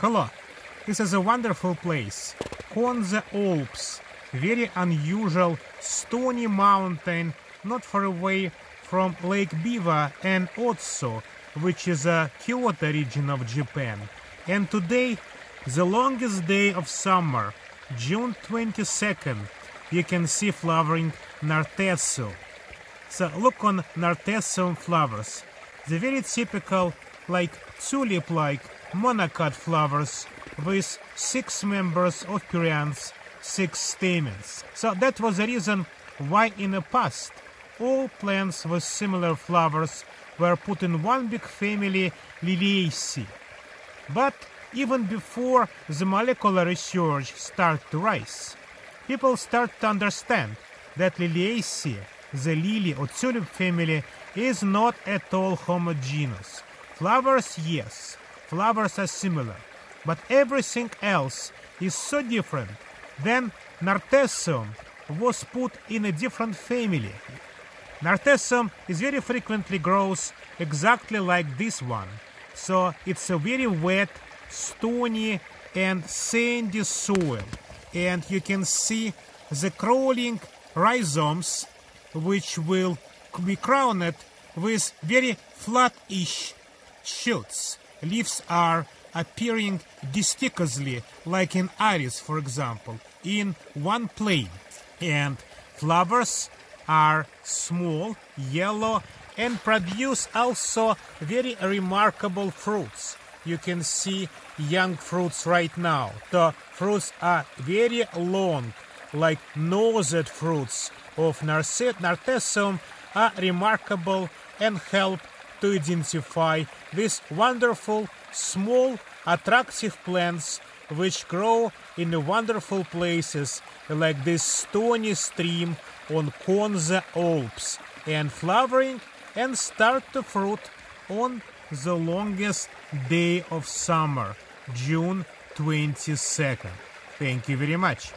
Hello, this is a wonderful place, Konze Alps, very unusual stony mountain not far away from Lake Biwa and Otsu, which is a Kyoto region of Japan. And today, the longest day of summer, June 22nd, you can see flowering Narthecium. So look on Narthecium flowers. The very typical, like tulip-like monocot flowers with six members of perianths, six stamens. So that was the reason why in the past all plants with similar flowers were put in one big family Liliaceae. But even before the molecular research started to rise, people start to understand that Liliaceae, the lily or tulip family, is not at all homogeneous. Flowers, yes, flowers are similar, but everything else is so different. Then Narthecium was put in a different family. Narthecium is very frequently grows exactly like this one. So it's a very wet, stony and sandy soil. And you can see the crawling rhizomes which will be crowned with very flat-ish shoots. Leaves are appearing distichously, like in iris, for example, in one plane. And flowers are small, yellow, and produce also very remarkable fruits. You can see young fruits right now. The fruits are very long, like nosed fruits of Narthecium are remarkable and help to identify these wonderful, small, attractive plants which grow in wonderful places like this stony stream on Konze Alps and flowering and start to fruit on the longest day of summer, June 22nd. Thank you very much.